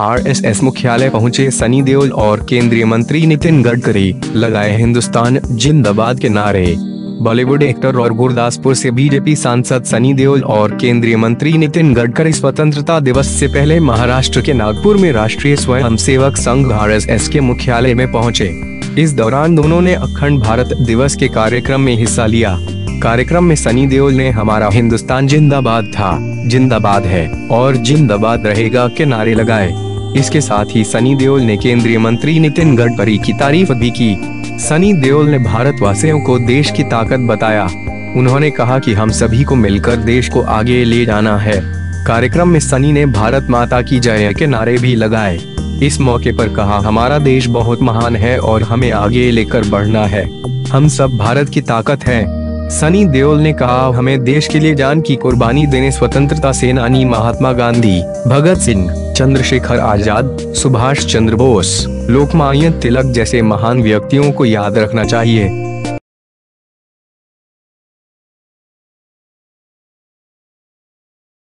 RSS मुख्यालय पहुँचे सनी देओल और केंद्रीय मंत्री नितिन गडकरी। लगाए हिंदुस्तान, जिंदाबाद के नारे। बॉलीवुड एक्टर और गुरदासपुर से बीजेपी सांसद सनी देओल और केंद्रीय मंत्री नितिन गडकरी स्वतंत्रता दिवस से पहले महाराष्ट्र के नागपुर में राष्ट्रीय स्वयंसेवक संघ आर के मुख्यालय में पहुँचे। इस दौरान दोनों ने अखंड भारत दिवस के कार्यक्रम में हिस्सा लिया। कार्यक्रम में सनी देओल ने, हमारा हिंदुस्तान जिंदाबाद था, जिंदाबाद है और जिंदाबाद रहेगा के नारे लगाए। इसके साथ ही सनी देओल ने केंद्रीय मंत्री नितिन गडकरी की तारीफ़ भी की। सनी देओल ने भारत वासियों को देश की ताकत बताया। उन्होंने कहा कि हम सभी को मिलकर देश को आगे ले जाना है। कार्यक्रम में सनी ने भारत माता की जय के नारे भी लगाए। इस मौके पर कहा, हमारा देश बहुत महान है और हमें आगे लेकर बढ़ना है। हम सब भारत की ताकत है। सनी देओल ने कहा, हमें देश के लिए जान की कुर्बानी देने स्वतंत्रता सेनानी महात्मा गांधी, भगत सिंह चंद्रशेखर आज़ाद सुभाष चंद्र बोस लोकमान्य तिलक जैसे महान व्यक्तियों को याद रखना चाहिए।